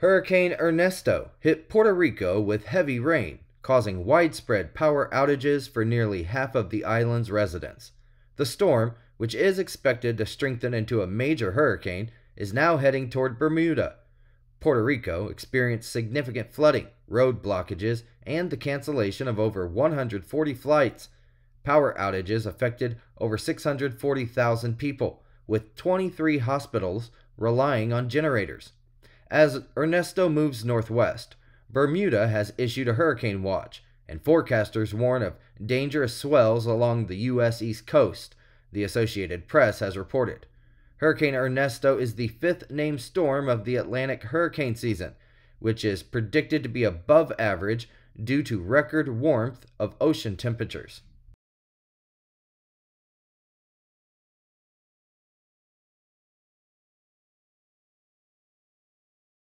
Hurricane Ernesto hit Puerto Rico with heavy rain, causing widespread power outages for nearly half of the island's residents. The storm, which is expected to strengthen into a major hurricane, is now heading toward Bermuda. Puerto Rico experienced significant flooding, road blockages, and the cancellation of over 140 flights. Power outages affected over 640,000 people, with 23 hospitals relying on generators. As Ernesto moves northwest, Bermuda has issued a hurricane watch, and forecasters warn of dangerous swells along the U.S. East Coast, the Associated Press has reported. Hurricane Ernesto is the fifth named storm of the Atlantic hurricane season, which is predicted to be above average due to record warmth of ocean temperatures.